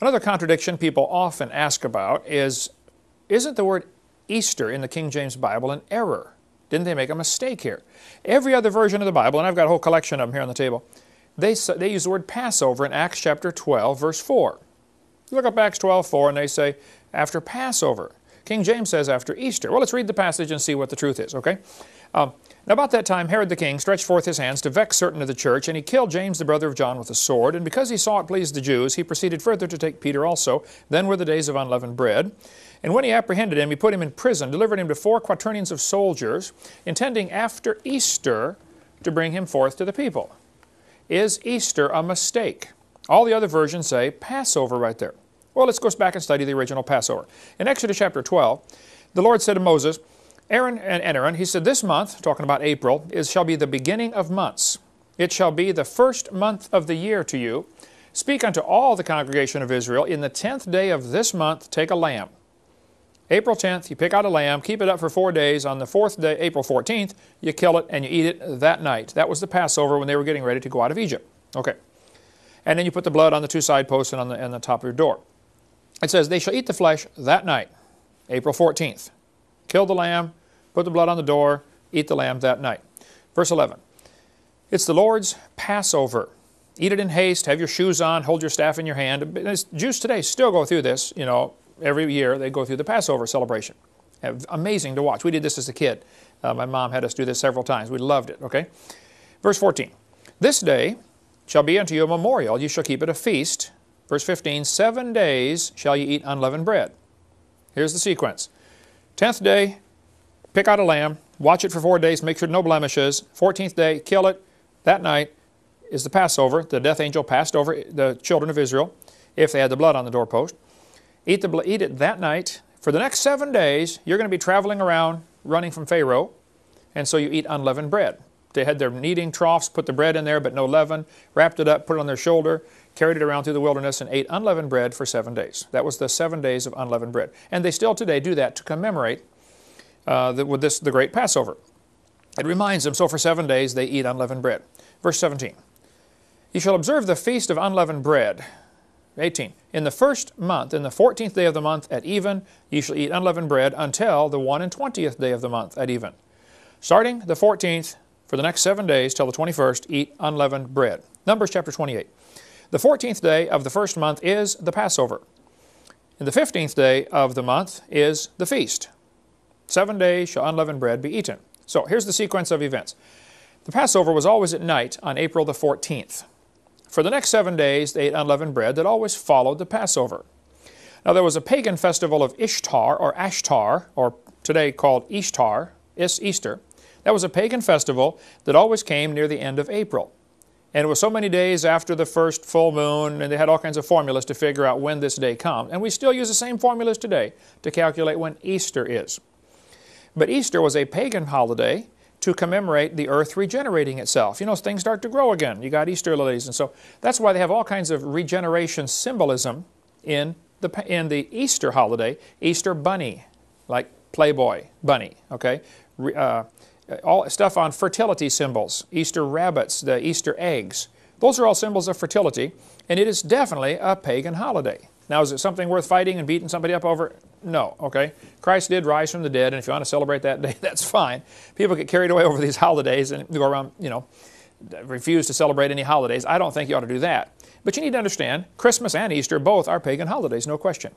Another contradiction people often ask about is, isn't the word Easter in the King James Bible an error? Didn't they make a mistake here? Every other version of the Bible, and I've got a whole collection of them here on the table, they, they use the word Passover in Acts chapter 12, verse 4. You look up Acts 12, 4, and they say, after Passover. King James says after Easter. Well, let's read the passage and see what the truth is, okay? Um, now about that time Herod the king stretched forth his hands to vex certain of the church, and he killed James the brother of John with a sword. And because he saw it pleased the Jews, he proceeded further to take Peter also. Then were the days of unleavened bread. And when he apprehended him, he put him in prison, delivered him to four quaternions of soldiers, intending after Easter to bring him forth to the people. Is Easter a mistake? All the other versions say Passover right there. Well, let's go back and study the original Passover. In Exodus chapter 12, the Lord said to Moses, Aaron and Aaron, he said, This month, talking about April, is shall be the beginning of months. It shall be the first month of the year to you. Speak unto all the congregation of Israel, in the tenth day of this month take a lamb April 10th, you pick out a lamb, keep it up for four days. On the fourth day, April 14th, you kill it and you eat it that night. That was the Passover when they were getting ready to go out of Egypt. Okay. And then you put the blood on the two side posts and on the, on the top of your door. It says, They shall eat the flesh that night, April 14th. Kill the lamb, put the blood on the door, eat the lamb that night. Verse 11. It's the Lord's Passover. Eat it in haste, have your shoes on, hold your staff in your hand. Jews today still go through this, you know, every year they go through the Passover celebration. Amazing to watch. We did this as a kid. Uh, my mom had us do this several times. We loved it, okay? Verse 14. This day shall be unto you a memorial. You shall keep it a feast. Verse 15. Seven days shall you eat unleavened bread. Here's the sequence. Tenth day, pick out a lamb, watch it for four days, make sure no blemishes. Fourteenth day, kill it. That night is the Passover. The death angel passed over the children of Israel if they had the blood on the doorpost. Eat, the, eat it that night. For the next seven days, you're going to be traveling around, running from Pharaoh, and so you eat unleavened bread. They had their kneading troughs, put the bread in there, but no leaven, wrapped it up, put it on their shoulder, carried it around through the wilderness, and ate unleavened bread for seven days. That was the seven days of unleavened bread. And they still today do that to commemorate uh, the, with this, the great Passover. It reminds them, so for seven days they eat unleavened bread. Verse 17. You shall observe the feast of unleavened bread 18. In the first month, in the fourteenth day of the month at even, ye shall eat unleavened bread until the one and twentieth day of the month at even. Starting the fourteenth, for the next seven days till the twenty-first, eat unleavened bread. Numbers chapter 28. The fourteenth day of the first month is the Passover. And the fifteenth day of the month is the feast. Seven days shall unleavened bread be eaten. So here's the sequence of events. The Passover was always at night on April the 14th. For the next seven days they ate unleavened bread that always followed the Passover. Now there was a pagan festival of Ishtar, or Ashtar, or today called Ishtar, is Easter. That was a pagan festival that always came near the end of April. And it was so many days after the first full moon, and they had all kinds of formulas to figure out when this day comes. And we still use the same formulas today to calculate when Easter is. But Easter was a pagan holiday to commemorate the earth regenerating itself. You know, things start to grow again. You got Easter lilies, and so that's why they have all kinds of regeneration symbolism in the, in the Easter holiday. Easter bunny, like Playboy bunny, okay? Uh, all stuff on fertility symbols, Easter rabbits, the Easter eggs. Those are all symbols of fertility, and it is definitely a pagan holiday. Now, is it something worth fighting and beating somebody up over? No, okay? Christ did rise from the dead, and if you want to celebrate that day, that's fine. People get carried away over these holidays and go around, you know, refuse to celebrate any holidays. I don't think you ought to do that. But you need to understand, Christmas and Easter both are pagan holidays, no question.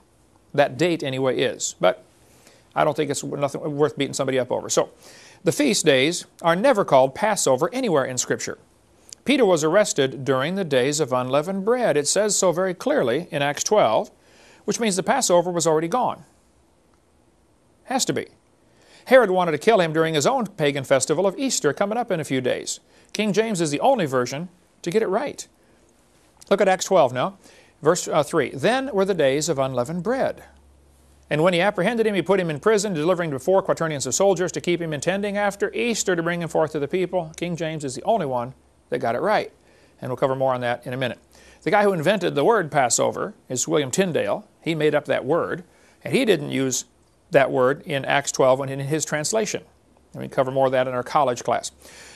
That date, anyway, is. But I don't think it's nothing worth beating somebody up over. So, the feast days are never called Passover anywhere in Scripture. Peter was arrested during the days of unleavened bread. It says so very clearly in Acts 12, which means the Passover was already gone. Has to be. Herod wanted to kill him during his own pagan festival of Easter coming up in a few days. King James is the only version to get it right. Look at Acts 12 now, verse uh, 3. Then were the days of unleavened bread. And when he apprehended him, he put him in prison, delivering to four quaternions of soldiers to keep him intending after Easter to bring him forth to the people. King James is the only one that got it right. And we'll cover more on that in a minute. The guy who invented the word Passover is William Tyndale. He made up that word, and he didn't use that word in Acts 12 and in his translation. And we cover more of that in our college class.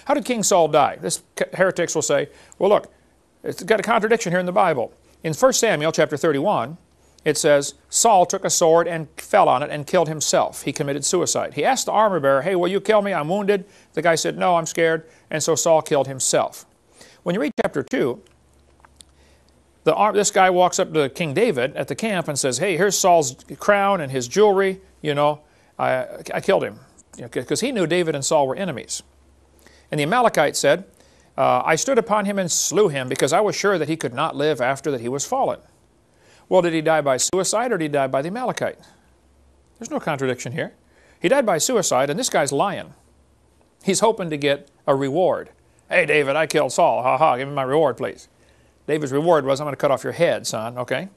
How did King Saul die? This heretics will say, well, look, it's got a contradiction here in the Bible. In 1 Samuel chapter 31, it says, Saul took a sword and fell on it and killed himself. He committed suicide. He asked the armor bearer, hey, will you kill me? I'm wounded. The guy said, no, I'm scared. And so Saul killed himself. When you read chapter 2, the, this guy walks up to King David at the camp and says, hey, here's Saul's crown and his jewelry. You know, I, I killed him. Because you know, he knew David and Saul were enemies. And the Amalekite said, uh, I stood upon him and slew him because I was sure that he could not live after that he was fallen. Well, did he die by suicide or did he die by the Amalekite? There's no contradiction here. He died by suicide, and this guy's lying. He's hoping to get a reward. Hey, David, I killed Saul. Ha ha, give me my reward, please. David's reward was, I'm going to cut off your head, son, okay?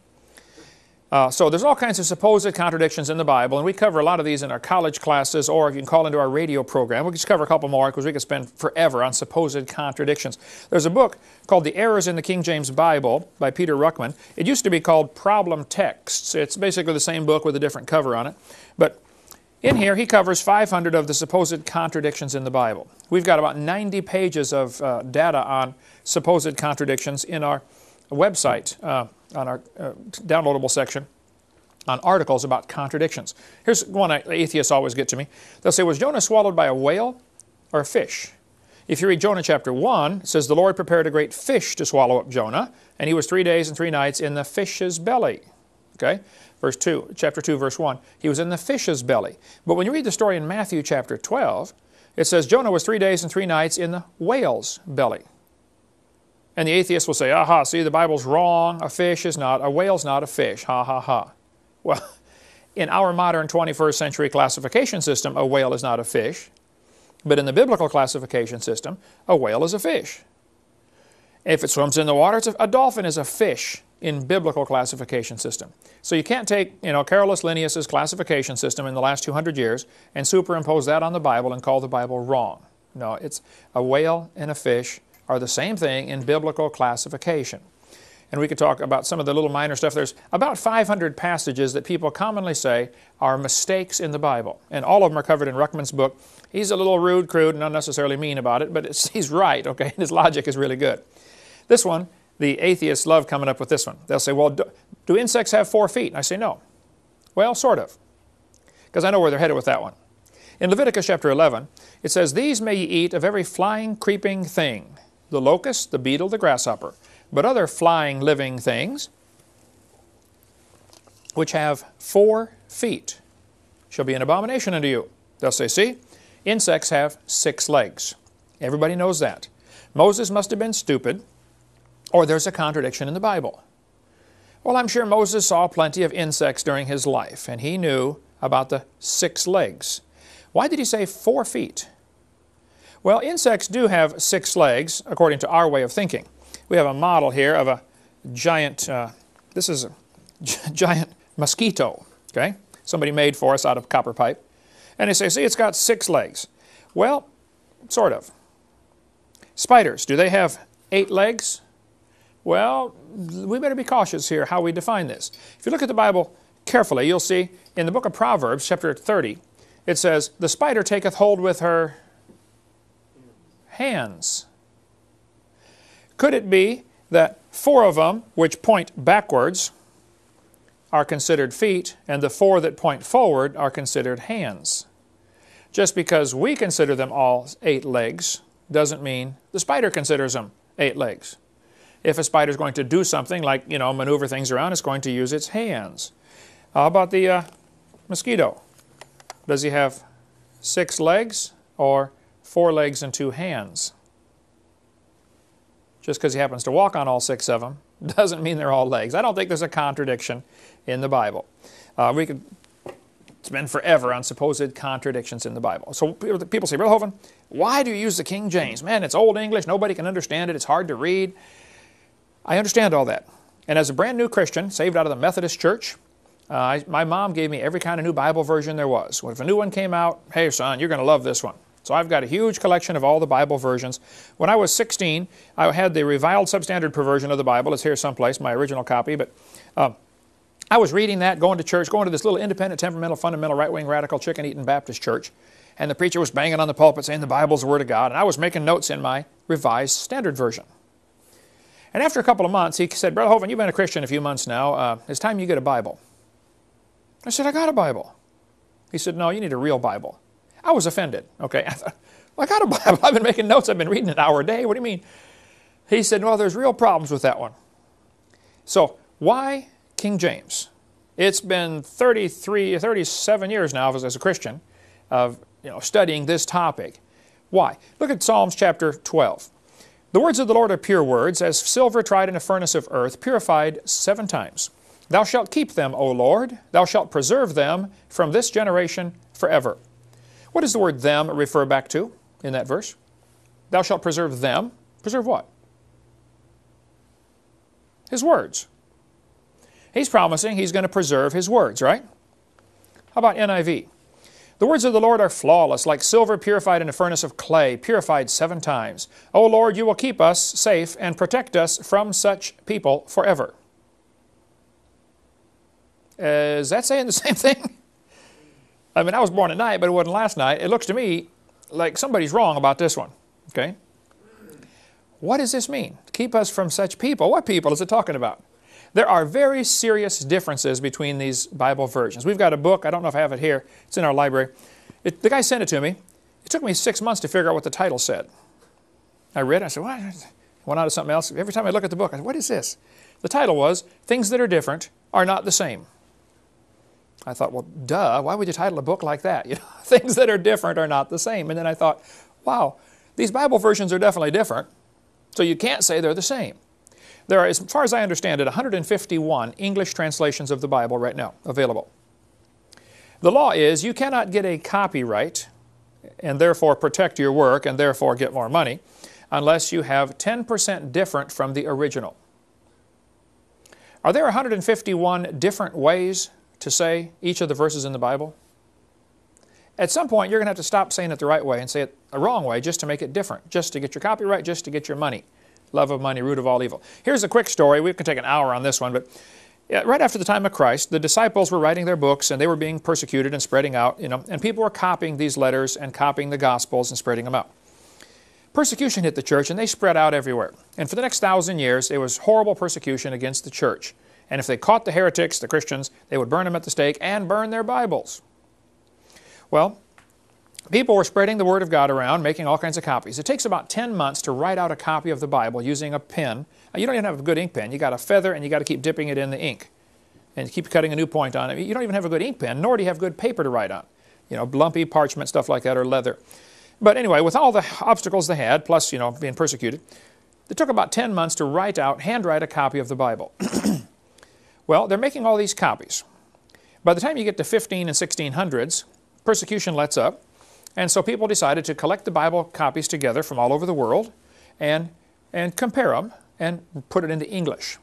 Uh, so there's all kinds of supposed contradictions in the Bible, and we cover a lot of these in our college classes, or if you can call into our radio program. We'll just cover a couple more because we could spend forever on supposed contradictions. There's a book called The Errors in the King James Bible by Peter Ruckman. It used to be called Problem Texts. It's basically the same book with a different cover on it. But in here, he covers 500 of the supposed contradictions in the Bible. We've got about 90 pages of uh, data on supposed contradictions in our website. Uh, on our uh, downloadable section on articles about contradictions. Here's one atheists always get to me. They'll say, was Jonah swallowed by a whale or a fish? If you read Jonah chapter 1, it says, the Lord prepared a great fish to swallow up Jonah, and he was three days and three nights in the fish's belly. Okay? Verse 2, chapter 2, verse 1. He was in the fish's belly. But when you read the story in Matthew chapter 12, it says Jonah was three days and three nights in the whale's belly. And the atheist will say, aha, see, the Bible's wrong. A fish is not, a whale's not a fish. Ha, ha, ha. Well, in our modern 21st century classification system, a whale is not a fish. But in the biblical classification system, a whale is a fish. If it swims in the water, a, a, dolphin is a fish in biblical classification system. So you can't take, you know, Carolus Linnaeus's classification system in the last 200 years and superimpose that on the Bible and call the Bible wrong. No, it's a whale and a fish are the same thing in biblical classification. And we could talk about some of the little minor stuff. There's about 500 passages that people commonly say are mistakes in the Bible. And all of them are covered in Ruckman's book. He's a little rude, crude, and unnecessarily mean about it, but he's right, okay? His logic is really good. This one, the atheists love coming up with this one. They'll say, well, do, do insects have four feet? And I say, no. Well, sort of. Because I know where they're headed with that one. In Leviticus chapter 11, it says, These may ye eat of every flying, creeping thing the locust, the beetle, the grasshopper, but other flying living things which have four feet shall be an abomination unto you. Thus say, see, insects have six legs. Everybody knows that. Moses must have been stupid, or there's a contradiction in the Bible. Well, I'm sure Moses saw plenty of insects during his life, and he knew about the six legs. Why did he say four feet? Well, insects do have six legs, according to our way of thinking. We have a model here of a giant, uh, this is a giant mosquito, okay? Somebody made for us out of copper pipe. And they say, see, it's got six legs. Well, sort of. Spiders, do they have eight legs? Well, we better be cautious here how we define this. If you look at the Bible carefully, you'll see in the book of Proverbs, chapter 30, it says, The spider taketh hold with her hands. Could it be that four of them, which point backwards, are considered feet, and the four that point forward are considered hands? Just because we consider them all eight legs doesn't mean the spider considers them eight legs. If a spider is going to do something like, you know, maneuver things around, it's going to use its hands. How about the uh, mosquito? Does he have six legs or four legs and two hands. Just because he happens to walk on all six of them doesn't mean they're all legs. I don't think there's a contradiction in the Bible. Uh, we could spend forever on supposed contradictions in the Bible. So people say, Brother Hovind, why do you use the King James? Man, it's Old English. Nobody can understand it. It's hard to read. I understand all that. And as a brand new Christian, saved out of the Methodist Church, uh, I, my mom gave me every kind of new Bible version there was. If a new one came out, hey, son, you're going to love this one. So I've got a huge collection of all the Bible versions. When I was 16, I had the reviled substandard perversion of the Bible. It's here someplace, my original copy. But uh, I was reading that, going to church, going to this little independent, temperamental, fundamental, right-wing, radical, chicken-eating Baptist church. And the preacher was banging on the pulpit saying the Bible's the Word of God. And I was making notes in my revised standard version. And after a couple of months, he said, Brother Hovind, you've been a Christian a few months now. Uh, it's time you get a Bible. I said, I got a Bible. He said, No, you need a real Bible. I was offended. Okay. I thought, well, I got a Bible. I've been making notes. I've been reading an hour a day. What do you mean? He said, Well, there's real problems with that one. So, why King James? It's been 33, 37 years now as a Christian of you know, studying this topic. Why? Look at Psalms chapter 12. The words of the Lord are pure words, as silver tried in a furnace of earth, purified seven times. Thou shalt keep them, O Lord. Thou shalt preserve them from this generation forever. What does the word them refer back to in that verse? Thou shalt preserve them. Preserve what? His words. He's promising he's going to preserve his words, right? How about NIV? The words of the Lord are flawless, like silver purified in a furnace of clay, purified seven times. O Lord, you will keep us safe and protect us from such people forever. Is that saying the same thing? I mean, I was born at night, but it wasn't last night. It looks to me like somebody's wrong about this one. Okay? What does this mean? Keep us from such people. What people is it talking about? There are very serious differences between these Bible versions. We've got a book, I don't know if I have it here, it's in our library. It, the guy sent it to me. It took me six months to figure out what the title said. I read it, I said, what? Went on to something else. Every time I look at the book, I said, what is this? The title was, Things That Are Different Are Not the Same. I thought, well, duh, why would you title a book like that? You know, things that are different are not the same. And then I thought, wow, these Bible versions are definitely different, so you can't say they're the same. There are, as far as I understand it, 151 English translations of the Bible right now available. The law is you cannot get a copyright and therefore protect your work and therefore get more money unless you have 10% different from the original. Are there 151 different ways to say each of the verses in the Bible? At some point, you're going to have to stop saying it the right way and say it the wrong way just to make it different, just to get your copyright, just to get your money love of money, root of all evil. Here's a quick story. We can take an hour on this one, but right after the time of Christ, the disciples were writing their books and they were being persecuted and spreading out, you know, and people were copying these letters and copying the Gospels and spreading them out. Persecution hit the church and they spread out everywhere. And for the next thousand years, it was horrible persecution against the church. And if they caught the heretics, the Christians, they would burn them at the stake and burn their Bibles. Well, People were spreading the Word of God around, making all kinds of copies. It takes about 10 months to write out a copy of the Bible using a pen. Now, you don't even have a good ink pen. You got a feather and you got to keep dipping it in the ink and keep cutting a new point on it. You don't even have a good ink pen, nor do you have good paper to write on. You know, lumpy parchment, stuff like that, or leather. But anyway, with all the obstacles they had, plus, you know, being persecuted, it took about 10 months to write out, handwrite a copy of the Bible. well, they're making all these copies. By the time you get to 15 and 1600s, persecution lets up and so people decided to collect the Bible copies together from all over the world and, and compare them and put it into English.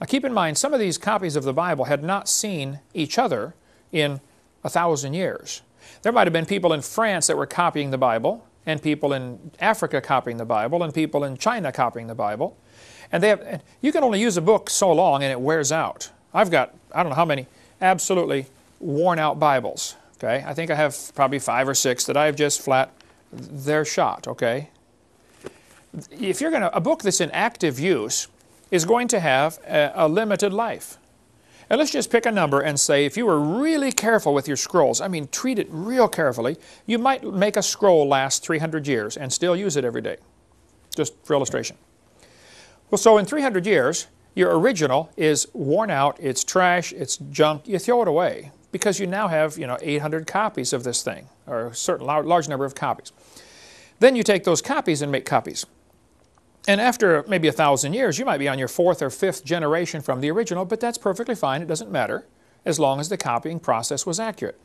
Now keep in mind, some of these copies of the Bible had not seen each other in a thousand years. There might have been people in France that were copying the Bible, and people in Africa copying the Bible, and people in China copying the Bible. And they have, you can only use a book so long and it wears out. I've got, I don't know how many, absolutely worn out Bibles. Okay, I think I have probably five or six that I've just flat, they're shot, okay? If you're going to, a book that's in active use is going to have a, a limited life. And let's just pick a number and say if you were really careful with your scrolls, I mean treat it real carefully, you might make a scroll last 300 years and still use it every day. Just for illustration. Well, so in 300 years, your original is worn out, it's trash, it's junk, you throw it away because you now have you know 800 copies of this thing, or a certain large number of copies. Then you take those copies and make copies. And after maybe a thousand years, you might be on your fourth or fifth generation from the original, but that's perfectly fine. It doesn't matter as long as the copying process was accurate.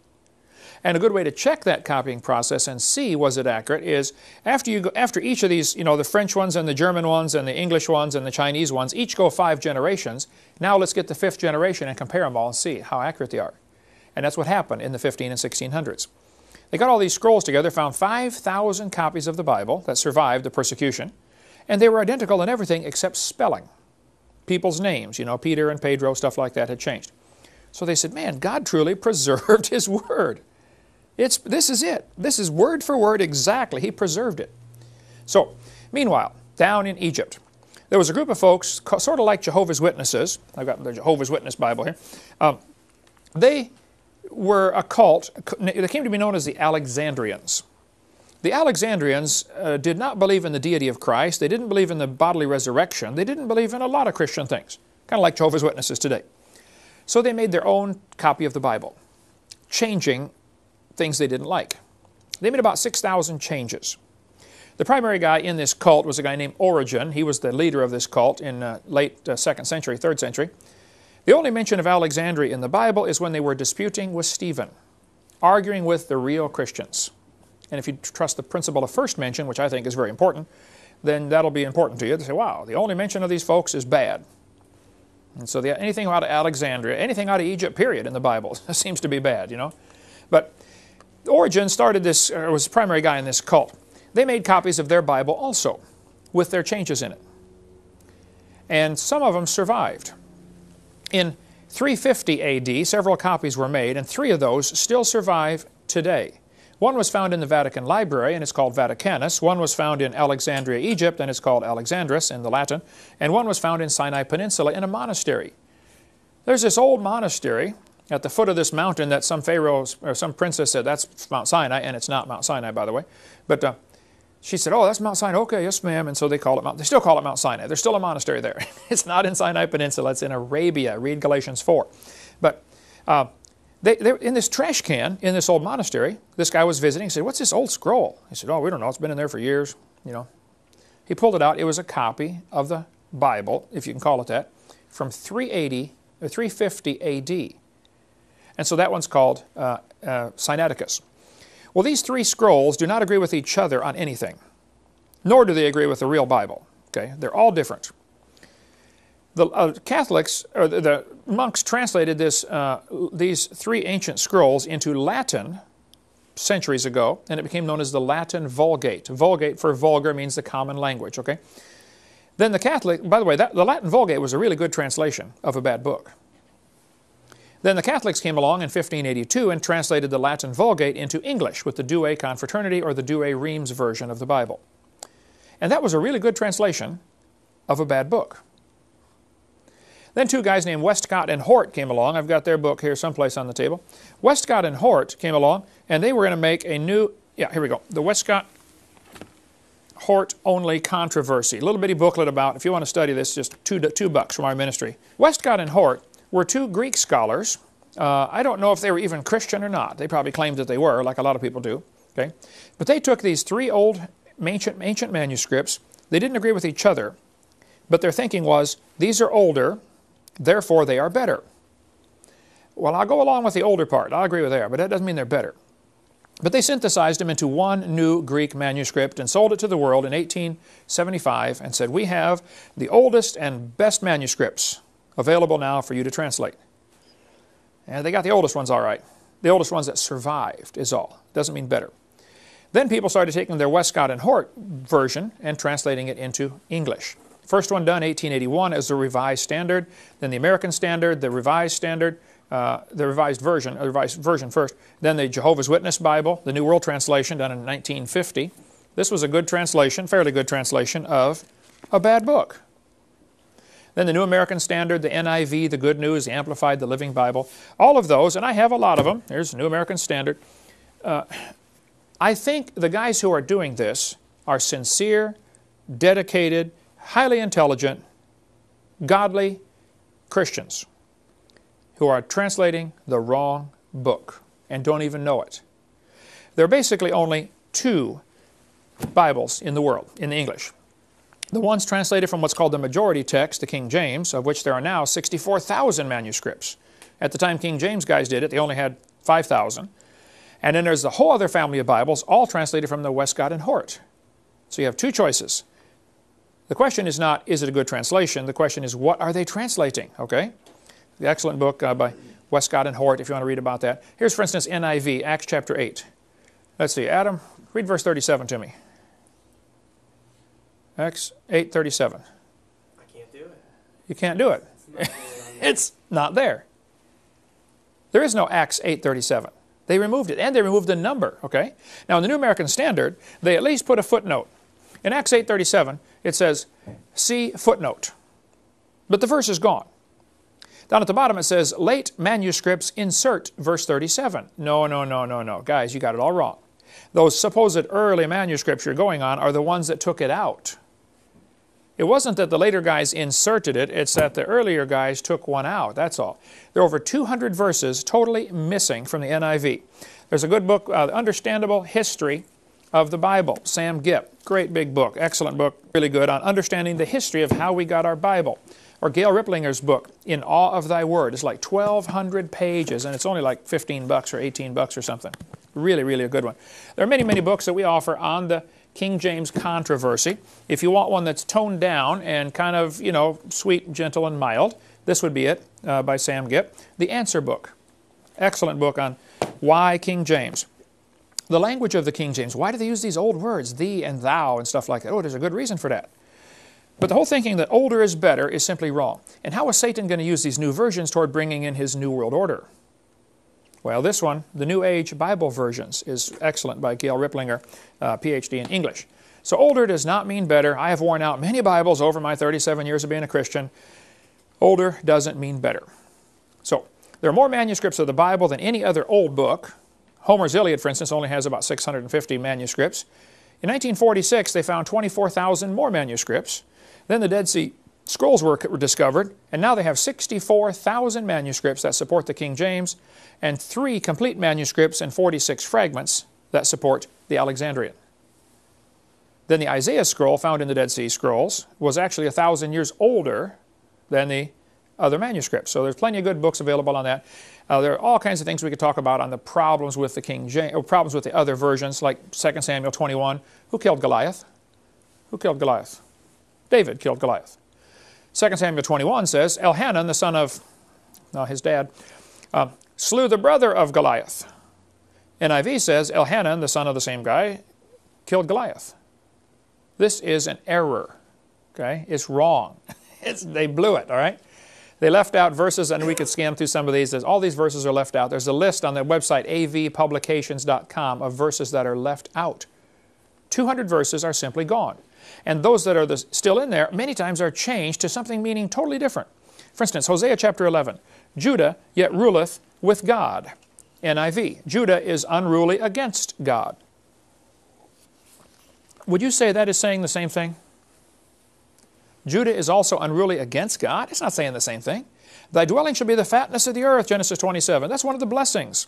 And a good way to check that copying process and see was it accurate is after you go, after each of these, you know, the French ones and the German ones and the English ones and the Chinese ones, each go five generations. Now let's get the fifth generation and compare them all and see how accurate they are. And that's what happened in the 15 and 1600s. They got all these scrolls together, found 5,000 copies of the Bible that survived the persecution, and they were identical in everything except spelling. People's names, you know, Peter and Pedro, stuff like that had changed. So they said, man, God truly preserved His Word. It's, this is it. This is word for word exactly. He preserved it. So, meanwhile, down in Egypt, there was a group of folks, sort of like Jehovah's Witnesses. I've got the Jehovah's Witness Bible here. Um, they were a cult. They came to be known as the Alexandrians. The Alexandrians uh, did not believe in the deity of Christ. They didn't believe in the bodily resurrection. They didn't believe in a lot of Christian things, kind of like Jehovah's Witnesses today. So they made their own copy of the Bible, changing things they didn't like. They made about 6,000 changes. The primary guy in this cult was a guy named Origen. He was the leader of this cult in uh, late uh, 2nd century, 3rd century. The only mention of Alexandria in the Bible is when they were disputing with Stephen, arguing with the real Christians. And if you trust the principle of first mention, which I think is very important, then that'll be important to you to say, wow, the only mention of these folks is bad. And so the, anything out of Alexandria, anything out of Egypt, period, in the Bible seems to be bad, you know. But Origen started this, or was the primary guy in this cult. They made copies of their Bible also, with their changes in it. And some of them survived. In 350 AD, several copies were made, and three of those still survive today. One was found in the Vatican Library, and it's called Vaticanus. One was found in Alexandria, Egypt, and it's called Alexandrinus in the Latin. And one was found in Sinai Peninsula in a monastery. There's this old monastery at the foot of this mountain that some pharaoh or some princess said, that's Mount Sinai, and it's not Mount Sinai, by the way. But uh, she said, oh, that's Mount Sinai. Okay, yes, ma'am. And so they call it Mount, they still call it Mount Sinai. There's still a monastery there. it's not in Sinai Peninsula. It's in Arabia. Read Galatians 4. But uh, they, in this trash can in this old monastery, this guy was visiting. He said, what's this old scroll? He said, oh, we don't know. It's been in there for years, you know. He pulled it out. It was a copy of the Bible, if you can call it that, from 380 or 350 AD. And so that one's called uh, uh, Sinaiticus. Well, these three scrolls do not agree with each other on anything, nor do they agree with the real Bible. Okay, They're all different. The uh, Catholics, or the, the, monks translated this, uh, these three ancient scrolls into Latin centuries ago, and it became known as the Latin Vulgate. Vulgate for vulgar means the common language, okay? Then the Catholic, by the way, that, the Latin Vulgate was a really good translation of a bad book. Then the Catholics came along in 1582 and translated the Latin Vulgate into English with the Douay Confraternity or the Douay-Rheims version of the Bible. And that was a really good translation of a bad book. Then two guys named Westcott and Hort came along. I've got their book here someplace on the table. Westcott and Hort came along, and they were going to make a new, yeah, here we go, the Westcott Hort Only Controversy. A little bitty booklet about, if you want to study this, just two, two bucks from our ministry. Westcott and Hort were two Greek scholars. Uh, I don't know if they were even Christian or not. They probably claimed that they were, like a lot of people do. Okay? But they took these three old ancient, ancient manuscripts. They didn't agree with each other, but their thinking was, these are older, therefore they are better. Well, I'll go along with the older part. I'll agree with that, but that doesn't mean they're better. But they synthesized them into one new Greek manuscript and sold it to the world in 1875 and said, we have the oldest and best manuscripts available now for you to translate. And they got the oldest ones all right. The oldest ones that survived is all. Doesn't mean better. Then people started taking their Westcott and Hort version and translating it into English. First one done 1881 as the Revised Standard, then the American Standard, the Revised Standard, uh, the Revised Version, uh, Revised Version first, then the Jehovah's Witness Bible, the New World Translation done in 1950. This was a good translation, fairly good translation of a bad book. Then the New American Standard, the NIV, the Good News, the Amplified, the Living Bible, all of those, and I have a lot of them. There's the New American Standard. Uh, I think the guys who are doing this are sincere, dedicated, highly intelligent, godly Christians who are translating the wrong book and don't even know it. There are basically only two Bibles in the world, in English. The ones translated from what's called the majority text, the King James, of which there are now 64,000 manuscripts. At the time King James guys did it, they only had 5,000. And then there's the whole other family of Bibles, all translated from the Westcott and Hort. So you have two choices. The question is not, is it a good translation? The question is, what are they translating? Okay? The excellent book uh, by Westcott and Hort, if you want to read about that. Here's, for instance, NIV, Acts chapter 8. Let's see, Adam, read verse 37 to me. Acts 8.37. I can't do it. You can't do it. It's not, it's not there. There is no Acts 8.37. They removed it, and they removed the number, okay? Now, in the New American Standard, they at least put a footnote. In Acts 8.37, it says, see footnote. But the verse is gone. Down at the bottom it says, late manuscripts insert verse 37. No, no, no, no, no. Guys, you got it all wrong. Those supposed early manuscripts you're going on are the ones that took it out. It wasn't that the later guys inserted it, it's that the earlier guys took one out, that's all. There are over 200 verses totally missing from the NIV. There's a good book, uh, Understandable History of the Bible, Sam Gipp. Great big book, excellent book, really good on understanding the history of how we got our Bible. Or Gail Riplinger's book, In Awe of Thy Word. It's like 1,200 pages, and it's only like 15 bucks or 18 bucks or something. Really, really a good one. There are many, many books that we offer on the King James controversy. If you want one that's toned down and kind of, you know, sweet, gentle, and mild, this would be it uh, by Sam Gipp. The Answer Book. Excellent book on why King James. The language of the King James. Why do they use these old words, thee and thou and stuff like that? Oh, there's a good reason for that. But the whole thinking that older is better is simply wrong. And how is Satan going to use these new versions toward bringing in his New World Order? Well, this one, the New Age Bible Versions, is excellent by Gail Riplinger, uh, PhD in English. So older does not mean better. I have worn out many Bibles over my 37 years of being a Christian. Older doesn't mean better. So there are more manuscripts of the Bible than any other old book. Homer's Iliad, for instance, only has about 650 manuscripts. In 1946, they found 24,000 more manuscripts. Then the Dead Sea Scrolls were discovered, and now they have 64,000 manuscripts that support the King James, and three complete manuscripts and 46 fragments that support the Alexandrian. Then the Isaiah scroll found in the Dead Sea Scrolls was actually a thousand years older than the other manuscripts. So there's plenty of good books available on that. Uh, there are all kinds of things we could talk about on the problems with the King James, or problems with the other versions, like 2 Samuel 21. Who killed Goliath? Who killed Goliath? David killed Goliath. 2 Samuel 21 says, Elhanan, the son of no, his dad, uh, slew the brother of Goliath. NIV says, Elhanan, the son of the same guy, killed Goliath. This is an error. Okay? It's wrong. It's, they blew it, all right? They left out verses, and we could scan through some of these. There's, all these verses are left out. There's a list on the website, avpublications.com, of verses that are left out. 200 verses are simply gone. And those that are the, still in there, many times are changed to something meaning totally different. For instance, Hosea chapter 11, Judah yet ruleth with God. NIV, Judah is unruly against God. Would you say that is saying the same thing? Judah is also unruly against God? It's not saying the same thing. Thy dwelling shall be the fatness of the earth, Genesis 27. That's one of the blessings.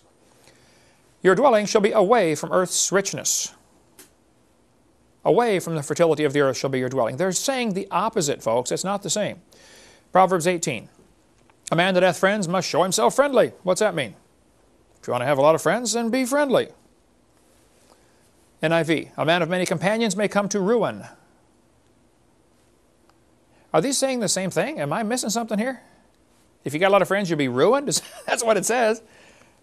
Your dwelling shall be away from earth's richness. Away from the fertility of the earth shall be your dwelling. They're saying the opposite, folks. It's not the same. Proverbs 18. A man that hath friends must show himself friendly. What's that mean? If you want to have a lot of friends, then be friendly. NIV. A man of many companions may come to ruin. Are these saying the same thing? Am I missing something here? If you got a lot of friends, you'll be ruined? That's what it says.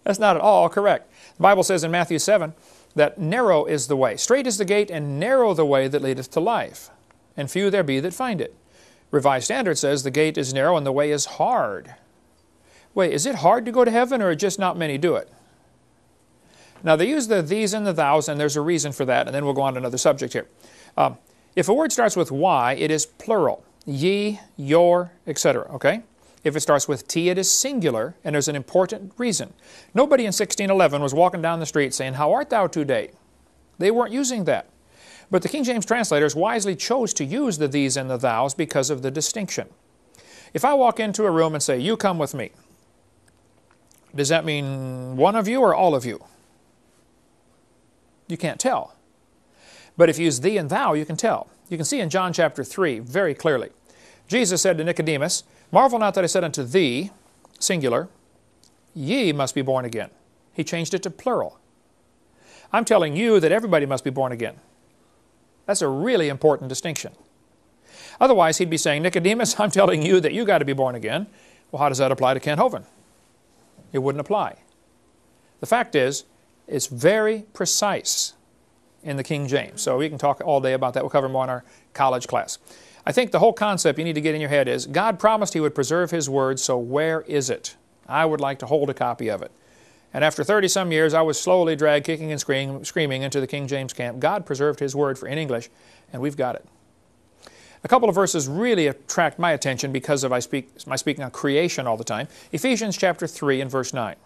That's not at all correct. The Bible says in Matthew 7, that narrow is the way. Straight is the gate, and narrow the way that leadeth to life, and few there be that find it. Revised Standard says the gate is narrow and the way is hard. Wait, is it hard to go to heaven, or just not many do it? Now, they use the these and the thous, and there's a reason for that, and then we'll go on to another subject here. Um, if a word starts with y, it is plural. Ye, your, etc., okay? If it starts with T, it is singular, and there's an important reason. Nobody in 1611 was walking down the street saying, How art thou today? They weren't using that. But the King James translators wisely chose to use the these and the thous because of the distinction. If I walk into a room and say, You come with me, does that mean one of you or all of you? You can't tell. But if you use thee and thou, you can tell. You can see in John chapter 3 very clearly. Jesus said to Nicodemus, Marvel not that I said unto thee, singular, ye must be born again. He changed it to plural. I'm telling you that everybody must be born again. That's a really important distinction. Otherwise, he'd be saying, Nicodemus, I'm telling you that you got to be born again. Well, how does that apply to Kent Hovind? It wouldn't apply. The fact is, it's very precise in the King James. So we can talk all day about that. We'll cover more in our college class. I think the whole concept you need to get in your head is God promised He would preserve His Word, so where is it? I would like to hold a copy of it. And after 30 some years, I was slowly dragged kicking and screaming, screaming into the King James camp. God preserved His Word for in English. and we've got it. A couple of verses really attract my attention because of I speak, my speaking on creation all the time. Ephesians chapter 3 and verse 9.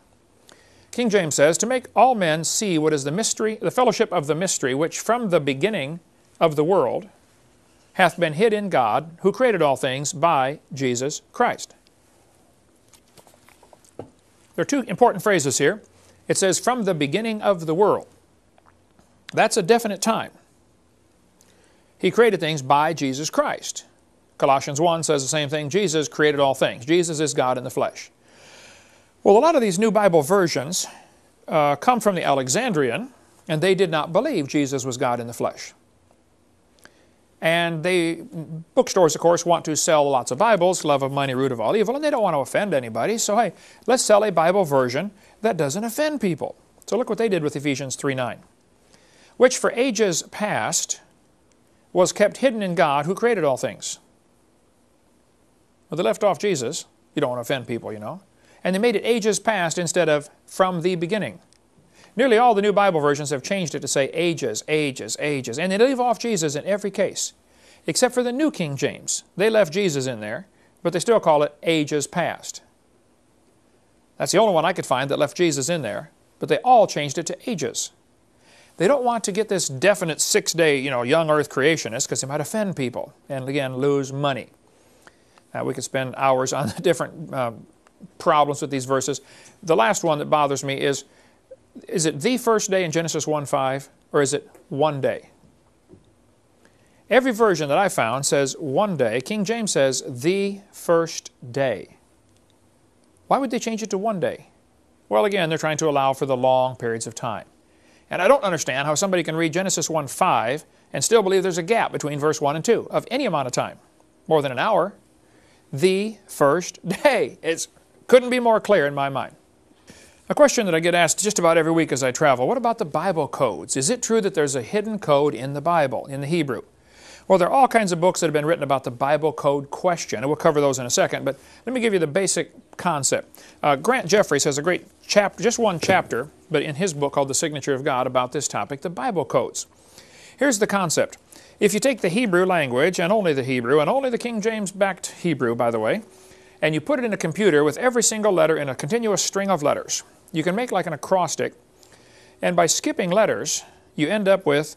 King James says, To make all men see what is the mystery, the fellowship of the mystery, which from the beginning of the world hath been hid in God, who created all things by Jesus Christ. There are two important phrases here. It says, from the beginning of the world. That's a definite time. He created things by Jesus Christ. Colossians 1 says the same thing. Jesus created all things. Jesus is God in the flesh. Well, a lot of these new Bible versions uh, come from the Alexandrian, and they did not believe Jesus was God in the flesh. And they, bookstores, of course, want to sell lots of Bibles, love of money, root of all evil, and they don't want to offend anybody. So, hey, let's sell a Bible version that doesn't offend people. So look what they did with Ephesians 3 9. Which for ages past was kept hidden in God who created all things. Well, they left off Jesus. You don't want to offend people, you know. And they made it ages past instead of from the beginning. Nearly all the new Bible versions have changed it to say ages, ages, ages, and they leave off Jesus in every case, except for the New King James. They left Jesus in there, but they still call it ages past. That's the only one I could find that left Jesus in there, but they all changed it to ages. They don't want to get this definite six-day, you know, young earth creationist because they might offend people and, again, lose money. Now, we could spend hours on the different uh, problems with these verses. The last one that bothers me is is it the first day in Genesis 1.5 or is it one day? Every version that I found says one day. King James says the first day. Why would they change it to one day? Well, again, they're trying to allow for the long periods of time. And I don't understand how somebody can read Genesis 1.5 and still believe there's a gap between verse 1 and 2 of any amount of time, more than an hour. The first day. It couldn't be more clear in my mind. A question that I get asked just about every week as I travel, what about the Bible codes? Is it true that there's a hidden code in the Bible, in the Hebrew? Well, there are all kinds of books that have been written about the Bible code question, and we'll cover those in a second, but let me give you the basic concept. Uh, Grant Jeffries has a great chapter, just one chapter, but in his book called The Signature of God about this topic, the Bible codes. Here's the concept. If you take the Hebrew language, and only the Hebrew, and only the King James backed Hebrew, by the way, and you put it in a computer with every single letter in a continuous string of letters, you can make like an acrostic, and by skipping letters, you end up with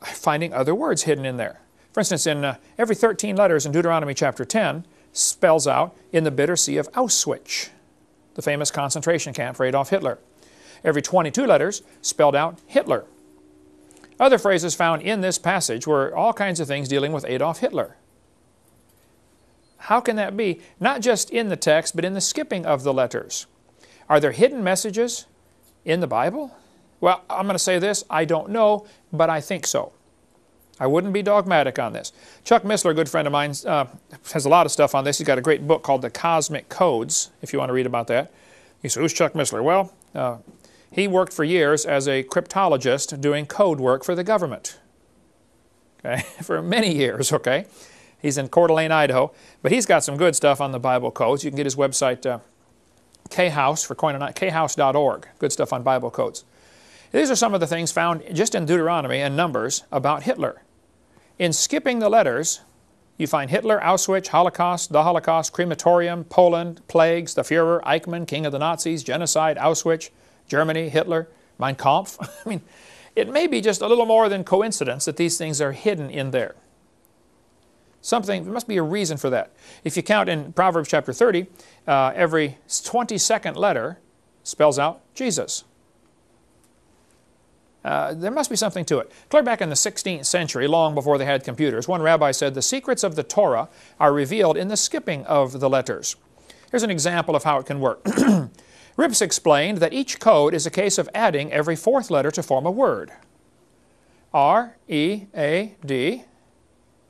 finding other words hidden in there. For instance, in uh, every 13 letters in Deuteronomy chapter 10 spells out in the bitter sea of Auschwitz, the famous concentration camp for Adolf Hitler. Every 22 letters spelled out Hitler. Other phrases found in this passage were all kinds of things dealing with Adolf Hitler. How can that be? Not just in the text, but in the skipping of the letters. Are there hidden messages in the Bible? Well, I'm going to say this, I don't know, but I think so. I wouldn't be dogmatic on this. Chuck Missler, a good friend of mine, uh, has a lot of stuff on this. He's got a great book called The Cosmic Codes, if you want to read about that. He said, who's Chuck Missler? Well, uh, he worked for years as a cryptologist doing code work for the government. Okay, for many years, okay? He's in Coeur d'Alene, Idaho, but he's got some good stuff on the Bible codes. You can get his website, uh, khouse for coin khouse.org. Good stuff on Bible codes. These are some of the things found just in Deuteronomy and Numbers about Hitler. In skipping the letters, you find Hitler, Auschwitz, Holocaust, the Holocaust, crematorium, Poland, plagues, the Fuhrer, Eichmann, king of the Nazis, genocide, Auschwitz, Germany, Hitler, Mein Kampf. I mean, it may be just a little more than coincidence that these things are hidden in there. Something, there must be a reason for that. If you count in Proverbs chapter 30, uh, every 22nd letter spells out Jesus. Uh, there must be something to it. Clear back in the 16th century, long before they had computers, one rabbi said the secrets of the Torah are revealed in the skipping of the letters. Here's an example of how it can work. Rips explained that each code is a case of adding every fourth letter to form a word. R, E, A, D.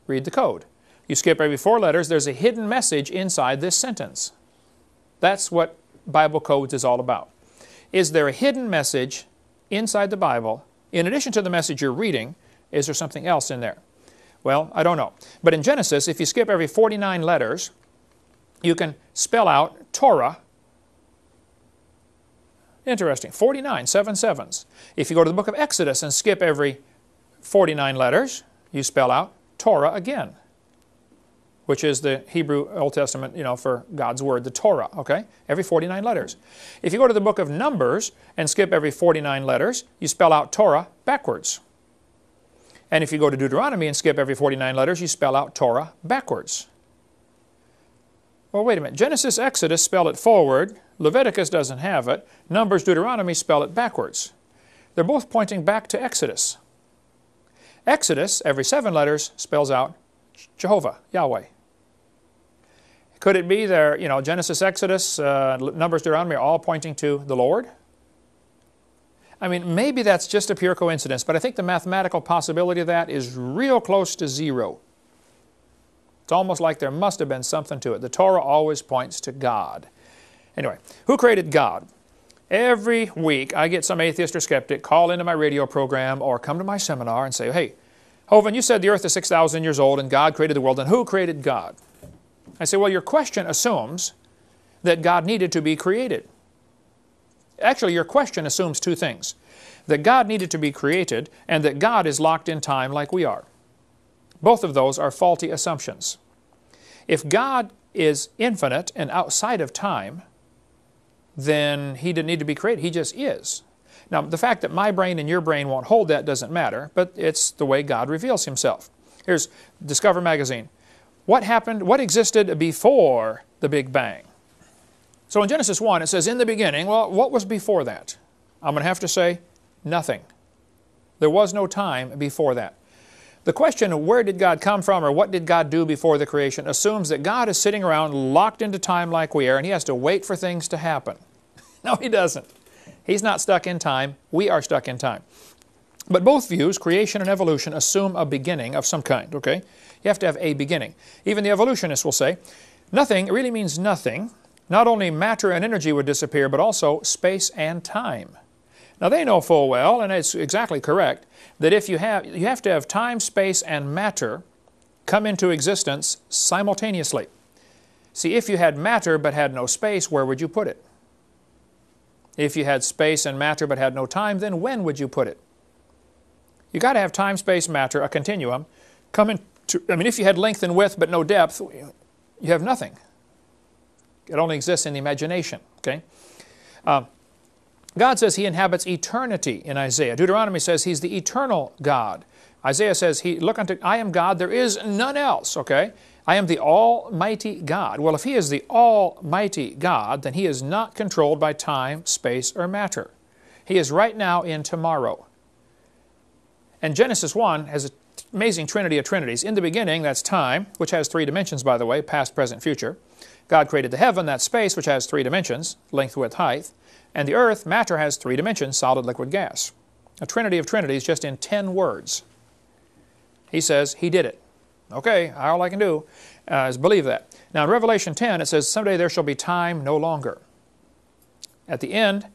Read the code. You skip every four letters, there's a hidden message inside this sentence. That's what Bible codes is all about. Is there a hidden message inside the Bible? In addition to the message you're reading, is there something else in there? Well, I don't know. But in Genesis, if you skip every 49 letters, you can spell out Torah. Interesting. 49, seven sevens. If you go to the book of Exodus and skip every 49 letters, you spell out Torah again, which is the Hebrew Old Testament, you know, for God's Word, the Torah, okay? Every 49 letters. If you go to the book of Numbers and skip every 49 letters, you spell out Torah backwards. And if you go to Deuteronomy and skip every 49 letters, you spell out Torah backwards. Well, wait a minute. Genesis, Exodus spell it forward. Leviticus doesn't have it. Numbers, Deuteronomy spell it backwards. They're both pointing back to Exodus. Exodus, every seven letters, spells out Jehovah, Yahweh. Could it be there, you know, Genesis, Exodus, uh, Numbers, Deuteronomy are all pointing to the Lord? I mean, maybe that's just a pure coincidence, but I think the mathematical possibility of that is real close to zero. It's almost like there must have been something to it. The Torah always points to God. Anyway, who created God? Every week I get some atheist or skeptic call into my radio program or come to my seminar and say, hey, Hovind, you said the earth is 6,000 years old and God created the world, and who created God? I say, well, your question assumes that God needed to be created. Actually, your question assumes two things. That God needed to be created and that God is locked in time like we are. Both of those are faulty assumptions. If God is infinite and outside of time, then He didn't need to be created. He just is. Now, the fact that my brain and your brain won't hold that doesn't matter, but it's the way God reveals Himself. Here's Discover Magazine. What happened, what existed before the Big Bang? So in Genesis 1, it says, in the beginning, well, what was before that? I'm going to have to say, nothing. There was no time before that. The question of where did God come from or what did God do before the creation assumes that God is sitting around locked into time like we are and He has to wait for things to happen. no, He doesn't. He's not stuck in time. We are stuck in time. But both views, creation and evolution, assume a beginning of some kind, okay? You have to have a beginning. Even the evolutionists will say, nothing really means nothing not only matter and energy would disappear, but also space and time. Now they know full well, and it's exactly correct, that if you have, you have to have time, space, and matter come into existence simultaneously. See, if you had matter but had no space, where would you put it? If you had space and matter but had no time, then when would you put it? You got to have time, space, matter, a continuum, come into, I mean, if you had length and width but no depth, you have nothing. It only exists in the imagination. Okay. Uh, God says He inhabits eternity in Isaiah. Deuteronomy says He's the eternal God. Isaiah says, "He look unto I am God. There is none else." Okay. I am the Almighty God. Well, if He is the Almighty God, then He is not controlled by time, space, or matter. He is right now in tomorrow. And Genesis 1 has an amazing trinity of trinities. In the beginning, that's time, which has three dimensions, by the way, past, present, future. God created the heaven, that space, which has three dimensions, length, width, height. And the earth, matter, has three dimensions, solid, liquid, gas. A trinity of trinities just in ten words. He says, He did it. Okay, all I can do uh, is believe that. Now in Revelation 10, it says, Someday there shall be time no longer. At the end,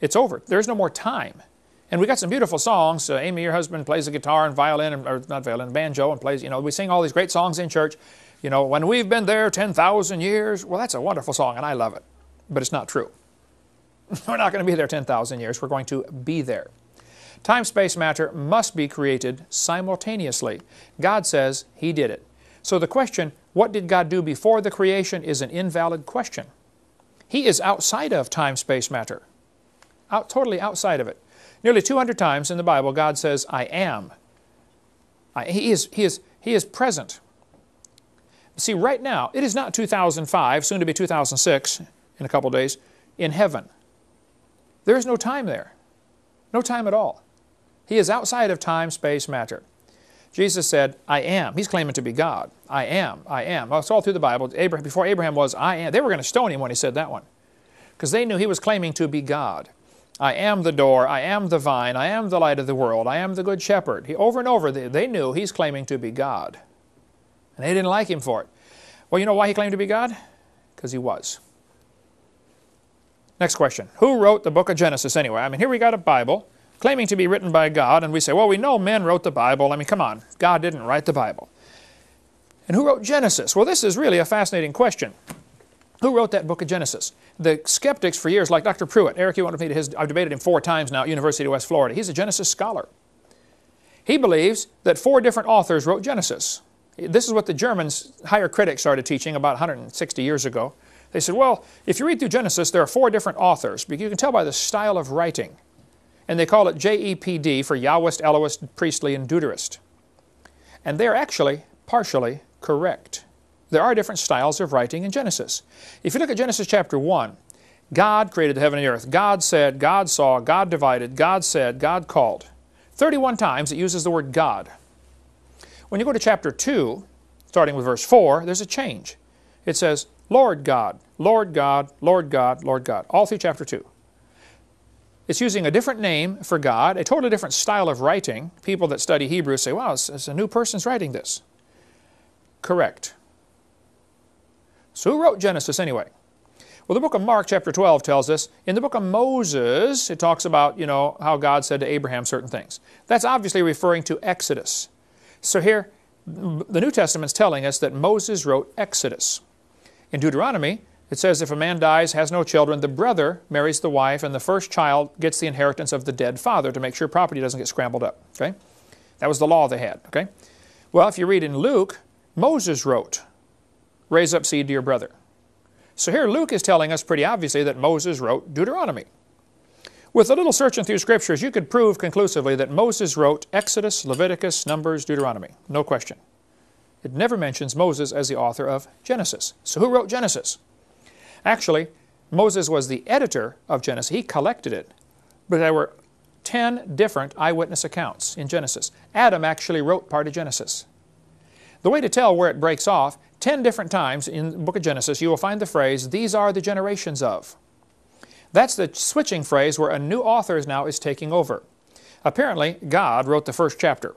it's over. There's no more time. And we got some beautiful songs. Uh, Amy, your husband, plays the guitar and violin, or not violin, banjo, and plays, you know, we sing all these great songs in church. You know, when we've been there 10,000 years, well, that's a wonderful song, and I love it. But it's not true. We're not going to be there 10,000 years. We're going to be there. Time, space, matter must be created simultaneously. God says He did it. So the question, what did God do before the creation, is an invalid question. He is outside of time, space, matter. Out, totally outside of it. Nearly 200 times in the Bible, God says, I am. I, he, is, he, is, he is present. See, right now, it is not 2005, soon to be 2006 in a couple days, in heaven. There is no time there. No time at all. He is outside of time, space, matter. Jesus said, I am. He's claiming to be God. I am. I am. Well, it's all through the Bible. Abraham, before Abraham was, I am. They were going to stone him when he said that one because they knew he was claiming to be God. I am the door. I am the vine. I am the light of the world. I am the good shepherd. He, over and over, they, they knew he's claiming to be God. And they didn't like him for it. Well, you know why he claimed to be God? Because he was. Next question. Who wrote the book of Genesis anyway? I mean, here we got a Bible claiming to be written by God, and we say, well, we know men wrote the Bible. I mean, come on. God didn't write the Bible. And who wrote Genesis? Well, this is really a fascinating question. Who wrote that book of Genesis? The skeptics for years, like Dr. Pruitt, Eric, you want to meet his, I've debated him four times now at University of West Florida. He's a Genesis scholar. He believes that four different authors wrote Genesis. This is what the Germans, higher critics, started teaching about 160 years ago. They said, well, if you read through Genesis, there are four different authors. Because you can tell by the style of writing. And they call it JEPD for Yahwist, Elohist, Priestly, and Deuterist. And they're actually partially correct. There are different styles of writing in Genesis. If you look at Genesis chapter 1, God created the heaven and the earth. God said, God saw, God divided, God said, God called. 31 times it uses the word God. When you go to chapter 2, starting with verse 4, there's a change. It says, Lord God, Lord God, Lord God, Lord God, all through chapter 2. It's using a different name for God, a totally different style of writing. People that study Hebrew say, wow, it's, it's a new person's writing this. Correct. So who wrote Genesis anyway? Well, the book of Mark, chapter 12, tells us, in the book of Moses, it talks about, you know, how God said to Abraham certain things. That's obviously referring to Exodus. So here, the New Testament's telling us that Moses wrote Exodus. In Deuteronomy, it says if a man dies, has no children, the brother marries the wife, and the first child gets the inheritance of the dead father to make sure property doesn't get scrambled up. Okay? That was the law they had. Okay? Well, if you read in Luke, Moses wrote, raise up seed to your brother. So here Luke is telling us pretty obviously that Moses wrote Deuteronomy. With a little searching through scriptures, you could prove conclusively that Moses wrote Exodus, Leviticus, Numbers, Deuteronomy. No question. It never mentions Moses as the author of Genesis. So who wrote Genesis? Actually, Moses was the editor of Genesis. He collected it. But there were 10 different eyewitness accounts in Genesis. Adam actually wrote part of Genesis. The way to tell where it breaks off, 10 different times in the book of Genesis, you will find the phrase, these are the generations of. That's the switching phrase where a new author is now is taking over. Apparently, God wrote the first chapter.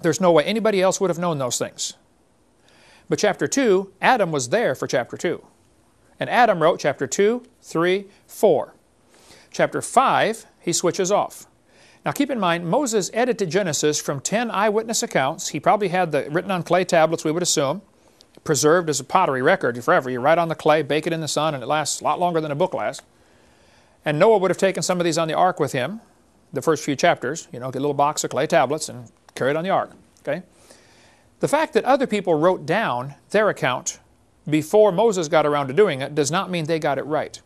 There's no way anybody else would have known those things. But chapter 2, Adam was there for chapter 2. And Adam wrote chapter 2, 3, 4. Chapter 5, he switches off. Now keep in mind, Moses edited Genesis from 10 eyewitness accounts. He probably had the written on clay tablets, we would assume, preserved as a pottery record forever. You write on the clay, bake it in the sun, and it lasts a lot longer than a book lasts. And Noah would have taken some of these on the ark with him, the first few chapters, you know, get a little box of clay tablets and carry it on the ark. Okay? The fact that other people wrote down their account before Moses got around to doing it does not mean they got it right.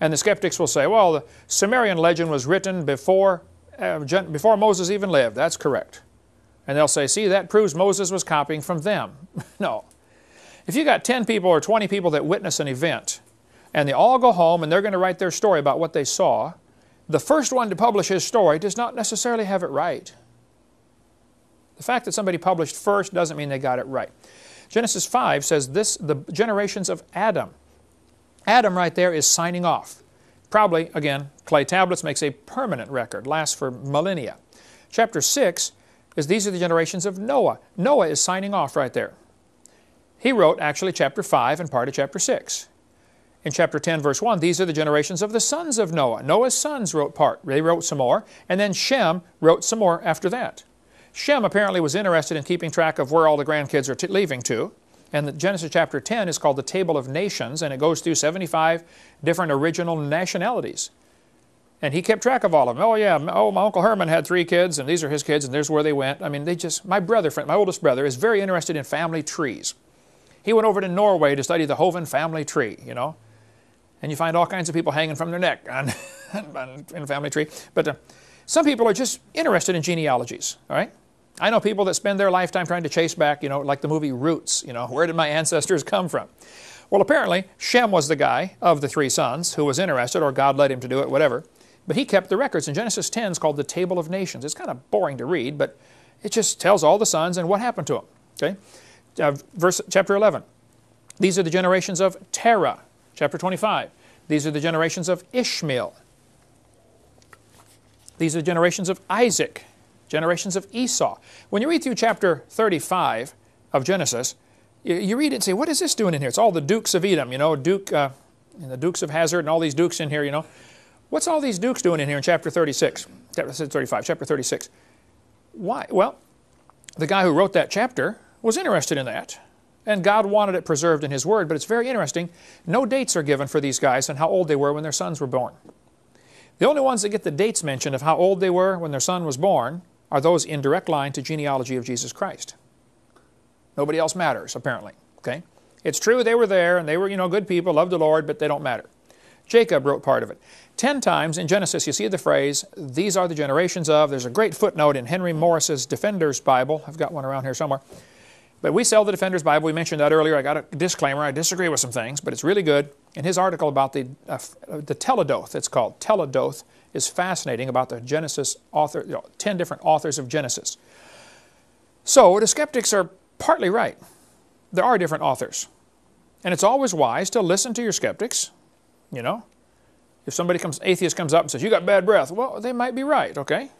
And the skeptics will say, well, the Sumerian legend was written before, uh, before Moses even lived. That's correct. And they'll say, see, that proves Moses was copying from them. no. If you got 10 people or 20 people that witness an event, and they all go home and they're going to write their story about what they saw, the first one to publish his story does not necessarily have it right. The fact that somebody published first doesn't mean they got it right. Genesis 5 says this, the generations of Adam. Adam right there is signing off. Probably, again, clay tablets makes a permanent record, lasts for millennia. Chapter 6 is these are the generations of Noah. Noah is signing off right there. He wrote actually chapter 5 and part of chapter 6. In chapter 10, verse 1, these are the generations of the sons of Noah. Noah's sons wrote part. They wrote some more. And then Shem wrote some more after that. Shem apparently was interested in keeping track of where all the grandkids are leaving to. And the Genesis chapter 10 is called the Table of Nations, and it goes through 75 different original nationalities. And he kept track of all of them. Oh, yeah, oh, my Uncle Herman had three kids, and these are his kids, and there's where they went. I mean, they just, my brother, my oldest brother, is very interested in family trees. He went over to Norway to study the Hovind family tree, you know. And you find all kinds of people hanging from their neck on, in a family tree. But uh, some people are just interested in genealogies, all right? I know people that spend their lifetime trying to chase back, you know, like the movie Roots, you know, where did my ancestors come from? Well, apparently, Shem was the guy of the three sons who was interested, or God led him to do it, whatever. But he kept the records. In Genesis 10 is called the Table of Nations. It's kind of boring to read, but it just tells all the sons and what happened to them. Okay? Uh, verse, chapter 11. These are the generations of Terah. Chapter 25. These are the generations of Ishmael. These are the generations of Isaac generations of Esau. When you read through chapter 35 of Genesis, you, read it and say, what is this doing in here? It's all the dukes of Edom, you know, Duke, uh, and the dukes of Hazard and all these dukes in here, you know. What's all these dukes doing in here in chapter 36? Chapter 35, chapter 36. Why? Well, the guy who wrote that chapter was interested in that. And God wanted it preserved in His Word, but it's very interesting. No dates are given for these guys and how old they were when their sons were born. The only ones that get the dates mentioned of how old they were when their son was born are those in direct line to genealogy of Jesus Christ. Nobody else matters, apparently. Okay? It's true they were there and they were, you know, good people, loved the Lord, but they don't matter. Jacob wrote part of it. Ten times in Genesis you see the phrase, these are the generations of. There's a great footnote in Henry Morris's Defender's Bible. I've got one around here somewhere. But we sell the Defender's Bible. We mentioned that earlier. I got a disclaimer. I disagree with some things, but it's really good. In his article about the, uh, the Teledoth, it's called Teledoth, is fascinating about the Genesis author, you know, 10 different authors of Genesis. So the skeptics are partly right. There are different authors. And it's always wise to listen to your skeptics, you know. If somebody comes, atheist comes up and says, you got bad breath, well, they might be right, okay?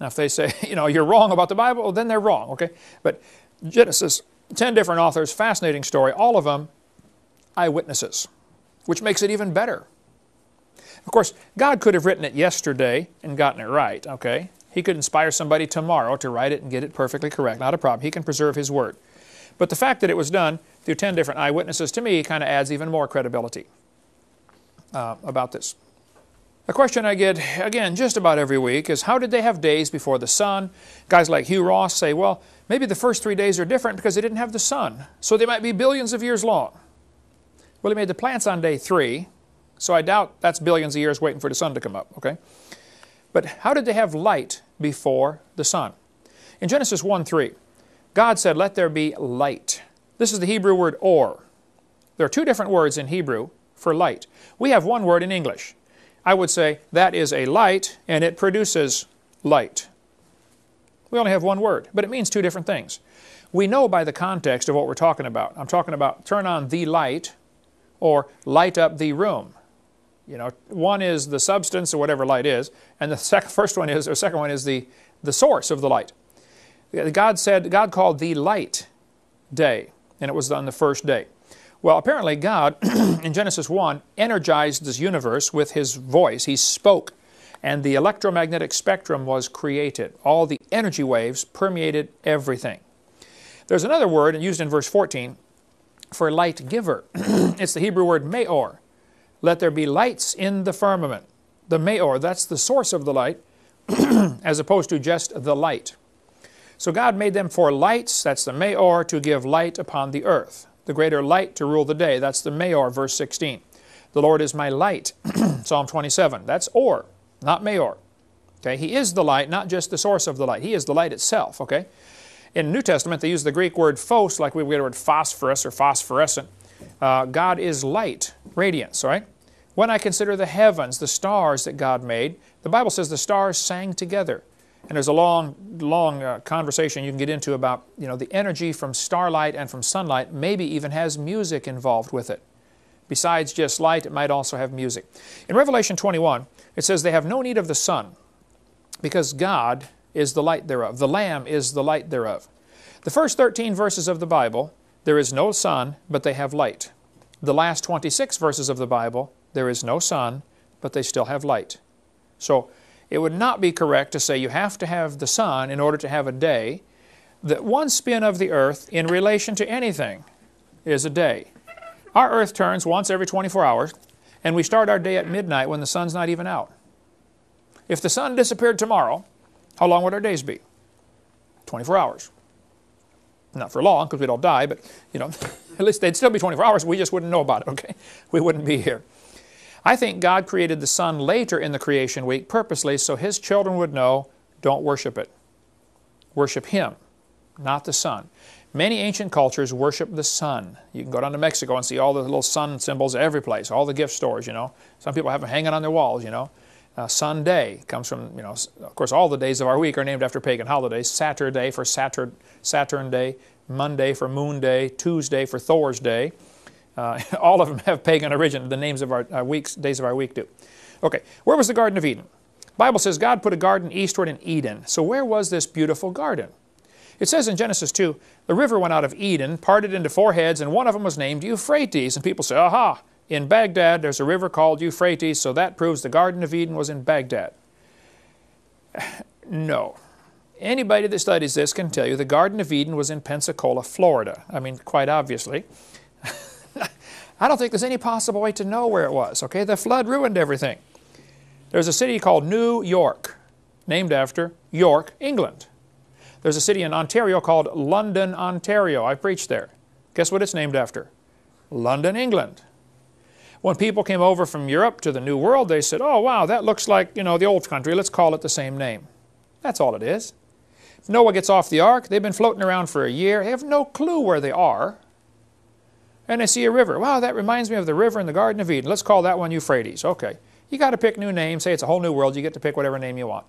Now if they say, you know, you're wrong about the Bible, well, then they're wrong, okay? But Genesis, 10 different authors, fascinating story, all of them eyewitnesses, which makes it even better. Of course, God could have written it yesterday and gotten it right, okay? He could inspire somebody tomorrow to write it and get it perfectly correct. Not a problem. He can preserve His Word. But the fact that it was done through 10 different eyewitnesses, to me, kind of adds even more credibility uh, about this. A question I get, again, just about every week is how did they have days before the sun? Guys like Hugh Ross say, well, maybe the first three days are different because they didn't have the sun, so they might be billions of years long. Well, he made the plants on day three, so I doubt that's billions of years waiting for the sun to come up, okay? But how did they have light before the sun? In Genesis 1 3, God said, Let there be light. This is the Hebrew word or. There are two different words in Hebrew for light. We have one word in English. I would say that is a light and it produces light. We only have one word, but it means two different things. We know by the context of what we're talking about. I'm talking about turn on the light or light up the room. You know, one is the substance or whatever light is, and the second, first one is, or second one is the, the source of the light. God said, God called the light day, and it was on the first day. Well, apparently God, in Genesis 1, energized this universe with His voice. He spoke, and the electromagnetic spectrum was created. All the energy waves permeated everything. There's another word used in verse 14 for light giver. it's the Hebrew word meor. Let there be lights in the firmament. The Meor, that's the source of the light, as opposed to just the light. So God made them for lights, that's the Meor, to give light upon the earth. The greater light to rule the day, that's the Meor, verse 16. The Lord is my light, Psalm 27. That's Or, not Meor. Okay, He is the light, not just the source of the light. He is the light itself, okay? In New Testament, they use the Greek word phos, like we get the word phosphorus or phosphorescent. Uh, God is light, radiance, right? When I consider the heavens, the stars that God made, the Bible says the stars sang together. And there's a long, long uh, conversation you can get into about, you know, the energy from starlight and from sunlight maybe even has music involved with it. Besides just light, it might also have music. In Revelation 21, it says they have no need of the sun because God is the light thereof. The Lamb is the light thereof. The first 13 verses of the Bible, there is no sun, but they have light. The last 26 verses of the Bible, there is no sun, but they still have light. So it would not be correct to say you have to have the sun in order to have a day. That one spin of the earth in relation to anything is a day. Our earth turns once every 24 hours, and we start our day at midnight when the sun's not even out. If the sun disappeared tomorrow, how long would our days be? 24 hours. Not for long, because we'd all die, but, you know, at least they'd still be 24 hours. We just wouldn't know about it, okay? We wouldn't be here. I think God created the sun later in the creation week purposely so His children would know don't worship it. Worship Him, not the sun. Many ancient cultures worship the sun. You can go down to Mexico and see all the little sun symbols every place, all the gift stores, you know. Some people have them hanging on their walls, you know. Uh, Sunday comes from, you know, of course, all the days of our week are named after pagan holidays. Saturday for Saturn, Saturn Day, Monday for Moon Day, Tuesday for Thor's Day. Uh, all of them have pagan origin. The names of our, our weeks, days of our week do. Okay, where was the Garden of Eden? Bible says God put a garden eastward in Eden. So where was this beautiful garden? It says in Genesis 2, the river went out of Eden, parted into four heads, and one of them was named Euphrates. And people say, aha, in Baghdad there's a river called Euphrates, so that proves the Garden of Eden was in Baghdad. No. Anybody that studies this can tell you the Garden of Eden was in Pensacola, Florida. I mean, quite obviously. I don't think there's any possible way to know where it was, okay? The flood ruined everything. There's a city called New York. named after York, England. There's a city in Ontario called London, Ontario. I preached there. Guess what it's named after? London, England. When people came over from Europe to the New World, they said, oh, wow, that looks like, you know, the old country. Let's call it the same name. That's all it is. Noah gets off the ark. They've been floating around for a year. They have no clue where they are. And they see a river. Wow, that reminds me of the river in the Garden of Eden. Let's call that one Euphrates. Okay. You got to pick new names. Say it's a whole new world. You get to pick whatever name you want.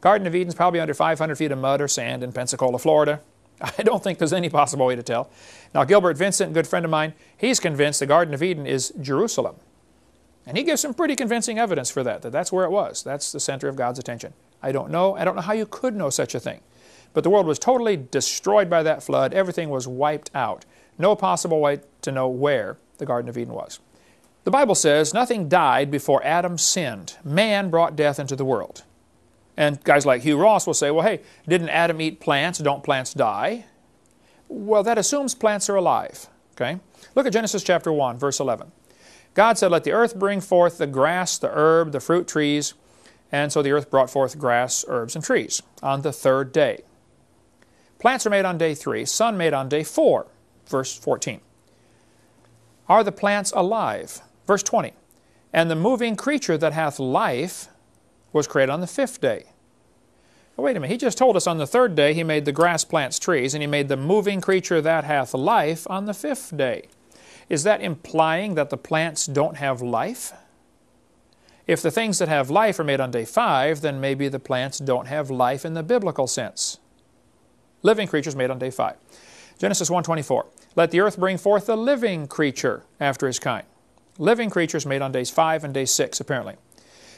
Garden of Eden's probably under 500 feet of mud or sand in Pensacola, Florida. I don't think there's any possible way to tell. Now, Gilbert Vincent, a good friend of mine, he's convinced the Garden of Eden is Jerusalem. And he gives some pretty convincing evidence for that, that that's where it was. That's the center of God's attention. I don't know. I don't know how you could know such a thing. But the world was totally destroyed by that flood. Everything was wiped out. No possible way to know where the Garden of Eden was. The Bible says nothing died before Adam sinned. Man brought death into the world. And guys like Hugh Ross will say, well, hey, didn't Adam eat plants? Don't plants die? Well, that assumes plants are alive. Okay? Look at Genesis chapter 1, verse 11. God said, Let the earth bring forth the grass, the herb, the fruit trees. And so the earth brought forth grass, herbs, and trees on the third day. Plants are made on day three, sun made on day four, verse 14. Are the plants alive? Verse 20. And the moving creature that hath life was created on the fifth day. Wait a minute, he just told us on the third day he made the grass, plants, trees, and he made the moving creature that hath life on the fifth day. Is that implying that the plants don't have life? If the things that have life are made on day five, then maybe the plants don't have life in the biblical sense. Living creatures made on day five. Genesis 1.24, Let the earth bring forth a living creature after his kind. Living creatures made on days five and day six, apparently.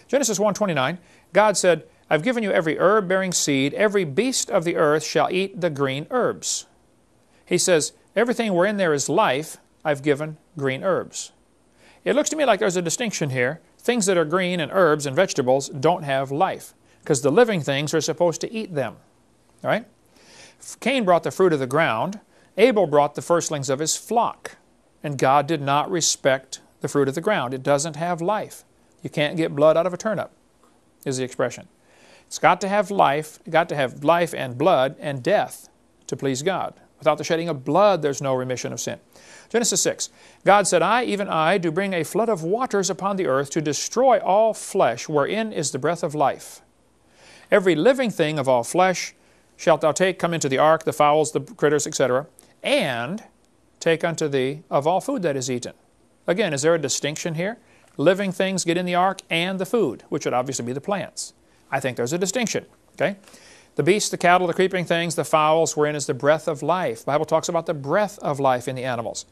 Genesis 1.29, God said, I've given you every herb bearing seed, every beast of the earth shall eat the green herbs. He says, everything wherein there is life, I've given green herbs. It looks to me like there's a distinction here. Things that are green and herbs and vegetables don't have life because the living things are supposed to eat them. All right? Cain brought the fruit of the ground. Abel brought the firstlings of his flock. And God did not respect the fruit of the ground. It doesn't have life. You can't get blood out of a turnip, is the expression. It's got to have life, got to have life and blood and death to please God. Without the shedding of blood, there's no remission of sin. Genesis 6 God said, I, even I, do bring a flood of waters upon the earth to destroy all flesh, wherein is the breath of life. Every living thing of all flesh shalt thou take, come into the ark, the fowls, the critters, etc., and take unto thee of all food that is eaten. Again, is there a distinction here? living things get in the ark and the food, which would obviously be the plants. I think there's a distinction. Okay? The beasts, the cattle, the creeping things, the fowls, wherein is the breath of life. The Bible talks about the breath of life in the animals.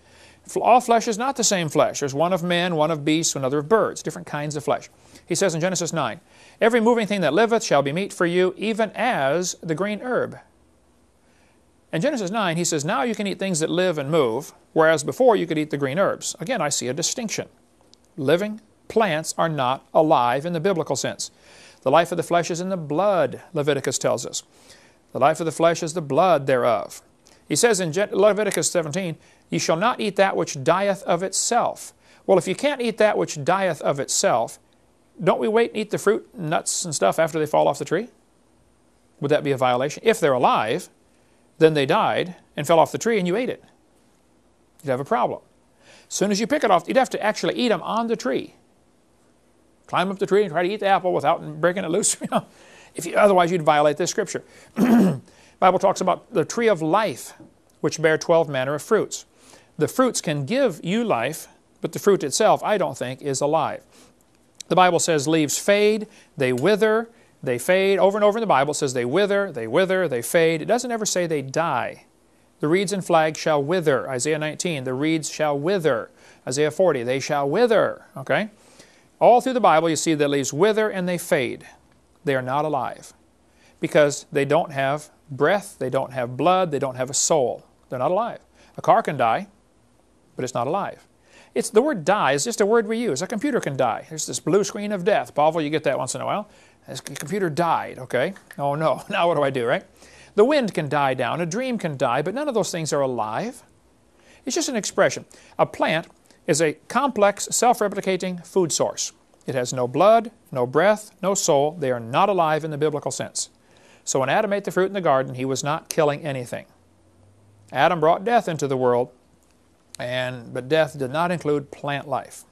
All flesh is not the same flesh. There's one of men, one of beasts, another of birds, different kinds of flesh. He says in Genesis 9, Every moving thing that liveth shall be meat for you, even as the green herb. In Genesis 9, he says, Now you can eat things that live and move, whereas before you could eat the green herbs. Again, I see a distinction living plants are not alive in the biblical sense. The life of the flesh is in the blood, Leviticus tells us. The life of the flesh is the blood thereof. He says in Leviticus 17, Ye shall not eat that which dieth of itself. Well, if you can't eat that which dieth of itself, don't we wait and eat the fruit, nuts, and stuff after they fall off the tree? Would that be a violation? If they're alive, then they died and fell off the tree and you ate it. You'd have a problem. As soon as you pick it off, you'd have to actually eat them on the tree. Climb up the tree and try to eat the apple without breaking it loose. if you, otherwise, you'd violate this scripture. Bible talks about the tree of life, which bear 12 manner of fruits. The fruits can give you life, but the fruit itself, I don't think, is alive. The Bible says leaves fade, they wither, they fade. Over and over in the Bible says they wither, they wither, they fade. It doesn't ever say they die. The reeds and flags shall wither. Isaiah 19, the reeds shall wither. Isaiah 40, they shall wither. Okay? All through the Bible, you see that leaves wither and they fade. They are not alive because they don't have breath, they don't have blood, they don't have a soul. They're not alive. A car can die, but it's not alive. It's the word die is just a word we use. A computer can die. There's this blue screen of death. Pavel, you get that once in a while. This computer died, okay? Oh no, now what do I do, right? The wind can die down, a dream can die, but none of those things are alive. It's just an expression. A plant is a complex, self-replicating food source. It has no blood, no breath, no soul. They are not alive in the biblical sense. So when Adam ate the fruit in the garden, he was not killing anything. Adam brought death into the world, and but death did not include plant life.